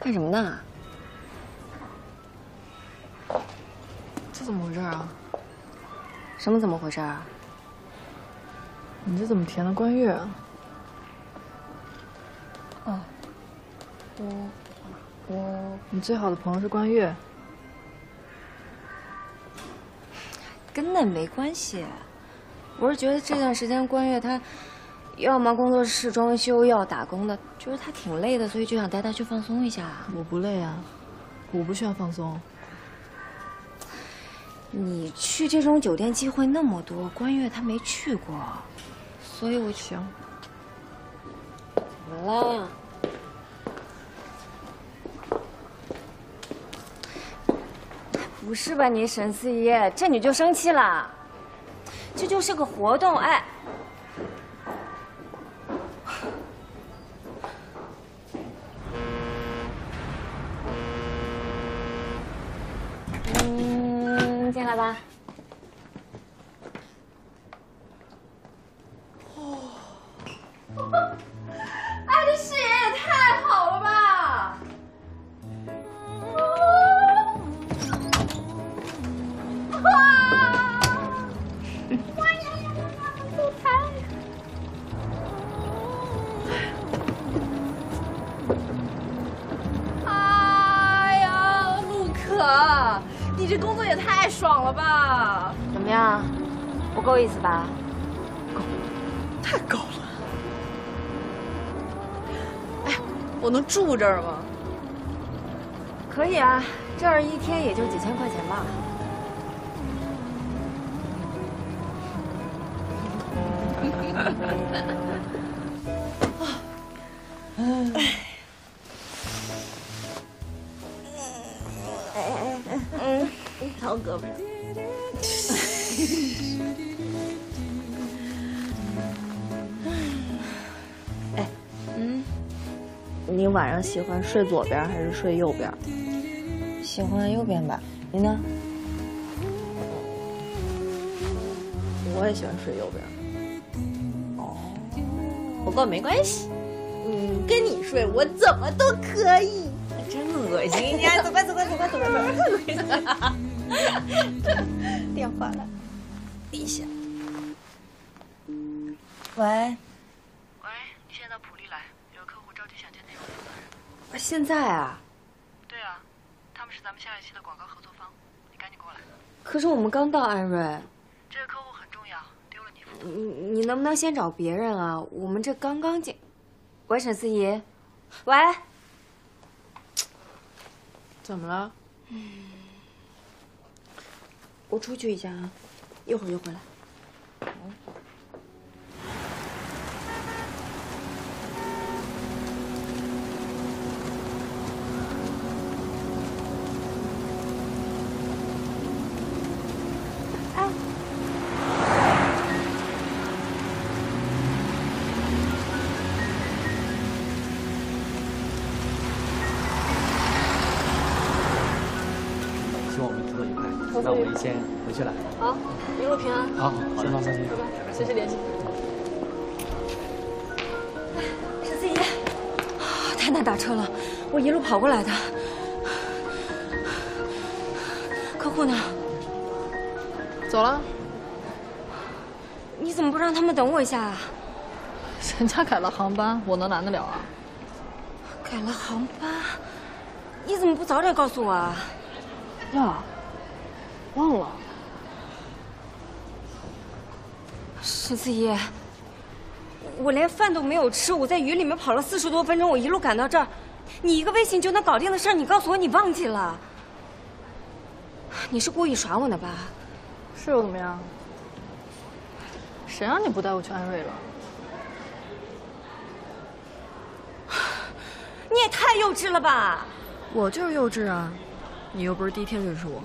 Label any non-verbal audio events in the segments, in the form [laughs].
干什么呢？这怎么回事啊？什么怎么回事啊？你这怎么填的关悦啊？哦，我我你最好的朋友是关悦，跟那没关系。我是觉得这段时间关悦他又要忙工作室装修，又要打工的，觉得他挺累的，所以就想带他去放松一下。我不累啊，我不需要放松。你去这种酒店机会那么多，关悦他没去过，所以我行。怎么了？不是吧你沈四姨，这你就生气了？这就是个活动，哎。嗯，进来吧。这工作也太爽了吧！怎么样？不够意思吧？太高了。哎，我能住这儿吗？可以啊，这儿一天也就几千块钱吧。嗯，[laughs] 掏胳膊。哎，嗯，你晚上喜欢睡左边还是睡右边？喜欢右边吧？你呢？我也喜欢睡右边。哦，不过没关系，嗯，跟你睡我怎么都可以。真恶心！你走吧走吧走吧走吧走！[laughs] [laughs] 电话来，一下。喂，喂，你现在到普利来，有客户着急想见内容负责人。现在啊？对啊，他们是咱们下一期的广告合作方，你赶紧过来。可是我们刚到安瑞，这个客户很重要，丢了你负责。你你能不能先找别人啊？我们这刚刚进。喂，沈思怡，喂，怎么了？我出去一下啊，一会儿就回来。那我们先回去了。好，一路平安。好，先放松心。随时联系。沈思怡，太难打车了，我一路跑过来的。客户呢？走了。你怎么不让他们等我一下啊？[laughs] 人家改了航班，我能拦得了啊？改了航班？你怎么不早点告诉我啊？呀，忘了。沈思怡，我连饭都没有吃，我在雨里面跑了四十多分钟，我一路赶到这儿，你一个微信就能搞定的事儿，你告诉我你忘记了？你是故意耍我呢吧？是又怎么样？谁让你不带我去安瑞了？[sighs] 你也太幼稚了吧！我就是幼稚啊！你又不是第一天认识我。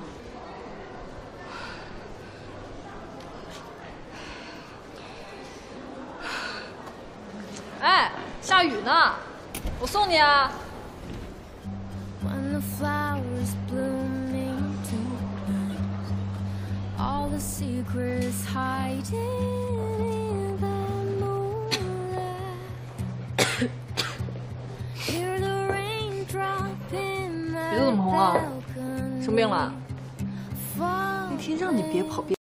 哎，下雨呢，我送你啊。When the flowers blooming tonight, all the secrets hiding in the moonlight. Hear the rain dropping 么红啊？balcony. 生病了那天让你别跑别